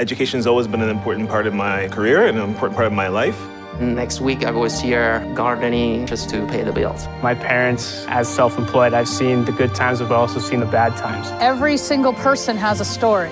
Education has always been an important part of my career and an important part of my life. Next week, I was here gardening just to pay the bills. My parents, as self employed, I've seen the good times, but also seen the bad times. Every single person has a story.